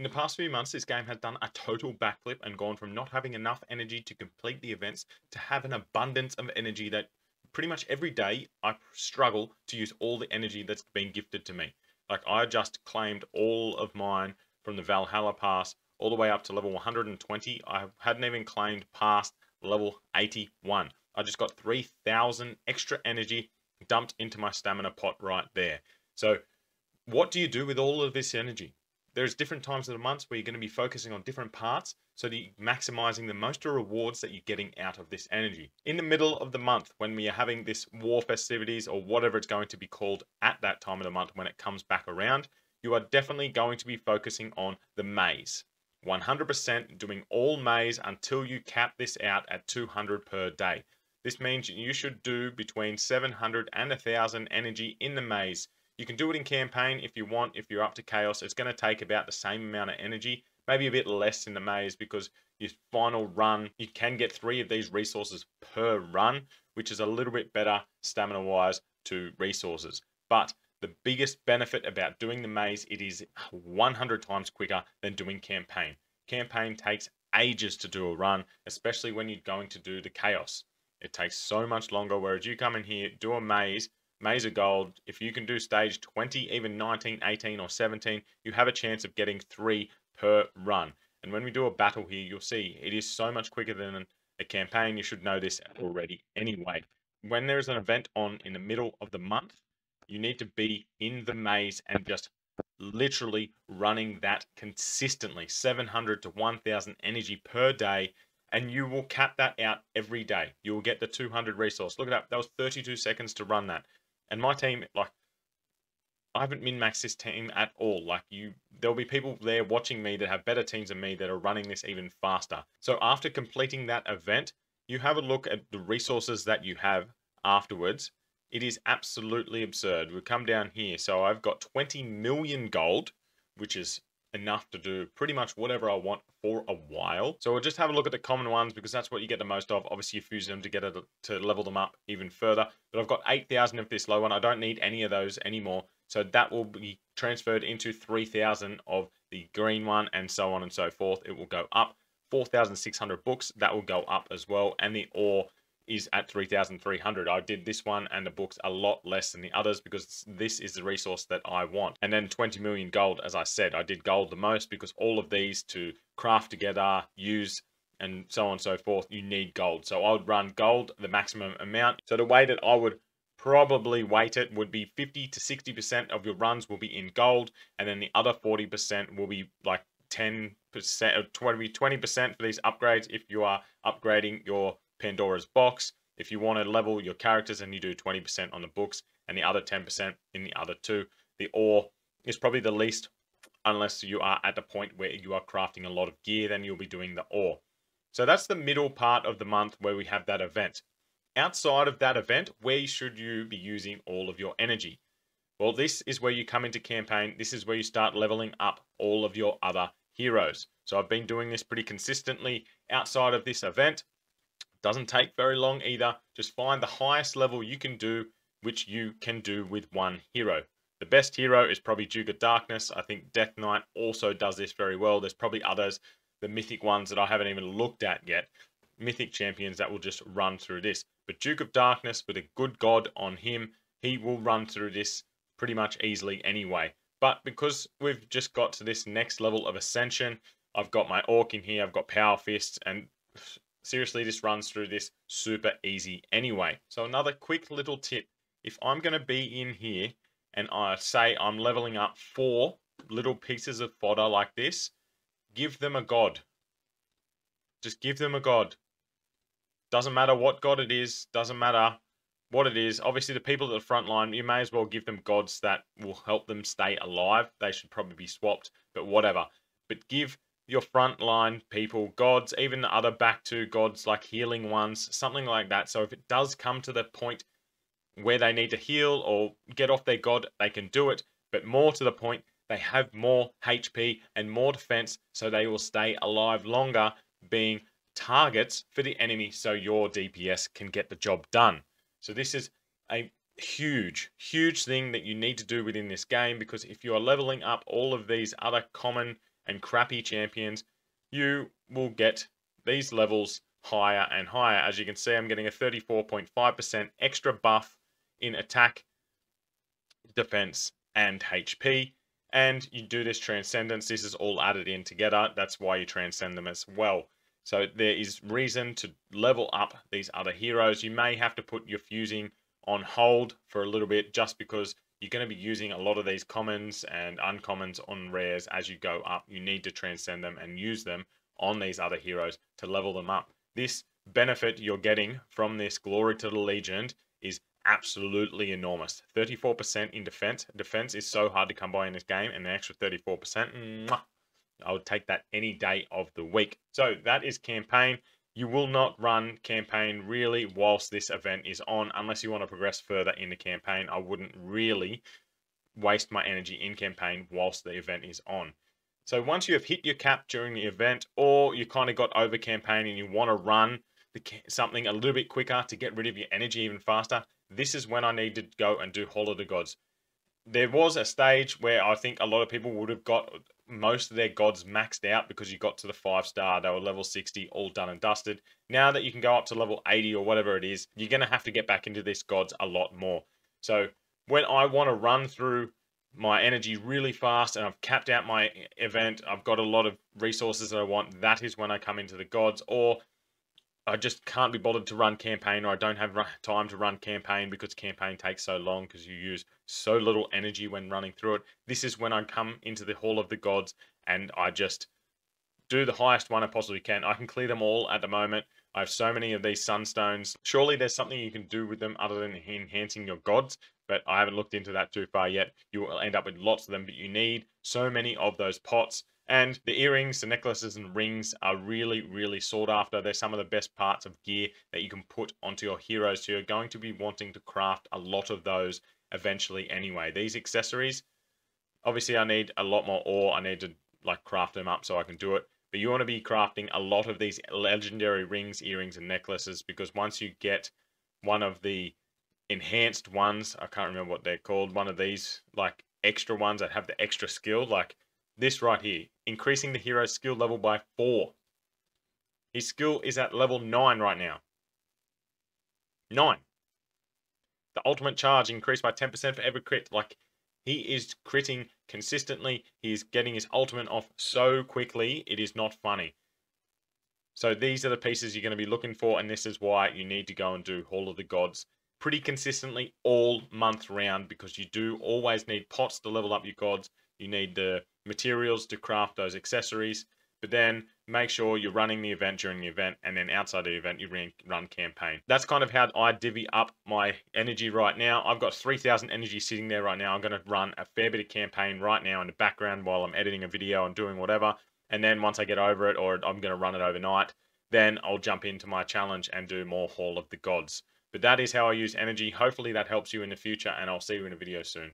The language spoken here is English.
In the past few months, this game has done a total backflip and gone from not having enough energy to complete the events to have an abundance of energy that pretty much every day I struggle to use all the energy that's been gifted to me. Like I just claimed all of mine from the Valhalla Pass all the way up to level 120. I hadn't even claimed past level 81. I just got 3,000 extra energy dumped into my stamina pot right there. So what do you do with all of this energy? There's different times of the months where you're going to be focusing on different parts so that you're maximizing the most rewards that you're getting out of this energy. In the middle of the month, when we are having this war festivities or whatever it's going to be called at that time of the month when it comes back around, you are definitely going to be focusing on the maze. 100% doing all maze until you cap this out at 200 per day. This means you should do between 700 and 1000 energy in the maze you can do it in campaign if you want, if you're up to chaos. It's going to take about the same amount of energy, maybe a bit less in the maze because your final run, you can get three of these resources per run, which is a little bit better stamina wise to resources. But the biggest benefit about doing the maze, it is 100 times quicker than doing campaign. Campaign takes ages to do a run, especially when you're going to do the chaos. It takes so much longer, whereas you come in here, do a maze, Maze of Gold, if you can do stage 20, even 19, 18, or 17, you have a chance of getting three per run. And when we do a battle here, you'll see it is so much quicker than a campaign. You should know this already anyway. When there's an event on in the middle of the month, you need to be in the maze and just literally running that consistently 700 to 1000 energy per day and you will cap that out every day you will get the 200 resource look at that that was 32 seconds to run that and my team, like, I haven't min maxed this team at all. Like you, there'll be people there watching me that have better teams than me that are running this even faster. So after completing that event, you have a look at the resources that you have afterwards. It is absolutely absurd. We come down here. So I've got 20 million gold, which is enough to do pretty much whatever I want for a while. So we'll just have a look at the common ones because that's what you get the most of. Obviously, you fuse them to get it to level them up even further. But I've got 8,000 of this low one. I don't need any of those anymore. So that will be transferred into 3,000 of the green one and so on and so forth. It will go up. 4,600 books, that will go up as well. And the ore is at 3,300. I did this one and the books a lot less than the others because this is the resource that I want. And then 20 million gold, as I said, I did gold the most because all of these to craft together, use, and so on and so forth, you need gold. So I would run gold the maximum amount. So the way that I would probably weight it would be 50 to 60% of your runs will be in gold, and then the other 40% will be like 10% or 20, 20% for these upgrades if you are upgrading your Pandora's box. If you want to level your characters and you do 20% on the books and the other 10% in the other two, the ore is probably the least unless you are at the point where you are crafting a lot of gear, then you'll be doing the ore. So that's the middle part of the month where we have that event. Outside of that event, where should you be using all of your energy? Well, this is where you come into campaign. This is where you start leveling up all of your other heroes. So I've been doing this pretty consistently outside of this event. Doesn't take very long either. Just find the highest level you can do, which you can do with one hero. The best hero is probably Duke of Darkness. I think Death Knight also does this very well. There's probably others, the mythic ones that I haven't even looked at yet. Mythic champions that will just run through this. But Duke of Darkness with a good god on him, he will run through this pretty much easily anyway. But because we've just got to this next level of ascension, I've got my Orc in here, I've got Power Fists, and seriously, this runs through this super easy anyway. So another quick little tip. If I'm going to be in here and I say I'm leveling up four little pieces of fodder like this, give them a god. Just give them a god. Doesn't matter what god it is, doesn't matter what it is. Obviously, the people at the front line, you may as well give them gods that will help them stay alive. They should probably be swapped, but whatever. But give your frontline people, gods, even the other back to gods like healing ones, something like that. So if it does come to the point where they need to heal or get off their god, they can do it. But more to the point, they have more HP and more defense, so they will stay alive longer, being targets for the enemy, so your DPS can get the job done. So this is a huge, huge thing that you need to do within this game because if you are leveling up all of these other common and crappy champions, you will get these levels higher and higher. As you can see, I'm getting a 34.5% extra buff in attack, defense, and HP. And you do this transcendence. This is all added in together. That's why you transcend them as well. So there is reason to level up these other heroes. You may have to put your fusing on hold for a little bit just because you're going to be using a lot of these commons and uncommons on rares as you go up. You need to transcend them and use them on these other heroes to level them up. This benefit you're getting from this Glory to the Legion is absolutely enormous. 34% in defense. Defense is so hard to come by in this game, and the extra 34%, mwah, I would take that any day of the week. So that is campaign. You will not run campaign really whilst this event is on, unless you want to progress further in the campaign. I wouldn't really waste my energy in campaign whilst the event is on. So once you have hit your cap during the event, or you kind of got over campaign and you want to run the, something a little bit quicker to get rid of your energy even faster, this is when I need to go and do Hall of the Gods. There was a stage where I think a lot of people would have got most of their gods maxed out because you got to the five star, they were level 60, all done and dusted. Now that you can go up to level 80 or whatever it is, you're going to have to get back into this gods a lot more. So when I want to run through my energy really fast and I've capped out my event, I've got a lot of resources that I want, that is when I come into the gods. Or I just can't be bothered to run campaign or I don't have time to run campaign because campaign takes so long because you use so little energy when running through it. This is when I come into the Hall of the Gods and I just do the highest one I possibly can. I can clear them all at the moment. I have so many of these sunstones. Surely there's something you can do with them other than enhancing your gods, but I haven't looked into that too far yet. You will end up with lots of them, but you need so many of those pots and the earrings, the necklaces, and rings are really, really sought after. They're some of the best parts of gear that you can put onto your heroes. So you're going to be wanting to craft a lot of those eventually anyway. These accessories, obviously I need a lot more ore. I need to like craft them up so I can do it. But you want to be crafting a lot of these legendary rings, earrings, and necklaces because once you get one of the enhanced ones, I can't remember what they're called, one of these like extra ones that have the extra skill, like this right here, increasing the hero's skill level by 4. His skill is at level 9 right now. 9. The ultimate charge increased by 10% for every crit. Like, he is critting consistently. He is getting his ultimate off so quickly, it is not funny. So these are the pieces you're going to be looking for, and this is why you need to go and do Hall of the Gods pretty consistently all month round because you do always need pots to level up your gods. You need the materials to craft those accessories, but then make sure you're running the event during the event, and then outside the event, you run campaign. That's kind of how I divvy up my energy right now. I've got 3,000 energy sitting there right now. I'm going to run a fair bit of campaign right now in the background while I'm editing a video and doing whatever. And then once I get over it, or I'm going to run it overnight, then I'll jump into my challenge and do more Hall of the Gods. But that is how I use energy. Hopefully that helps you in the future, and I'll see you in a video soon.